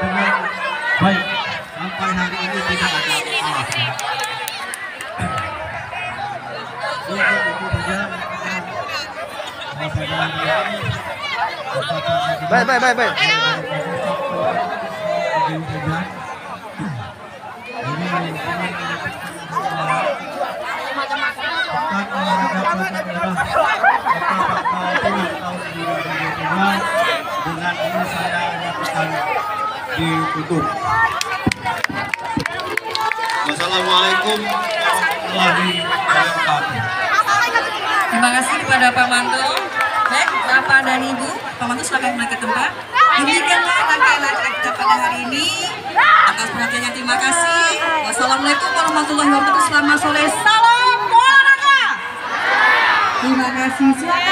dengan baik sampai hari ini tidak ada masalah ya, itu saja. Masalah hari ini. Baik, baik, baik, baik. dengan ini saya nyatakan ditutup. Wassalamualaikum warahmatullahi wabarakatuh. Terima kasih kepada Pak Manto. Baik, Bapak dan Ibu, Pak Manto silakan ke tempat. Demikianlah rangkaian acara kita pada hari ini. Atas perhatiannya terima kasih. Wassalamualaikum warahmatullahi wabarakatuh. Selamat sore. Salam olahraga. Terima kasih. Silakan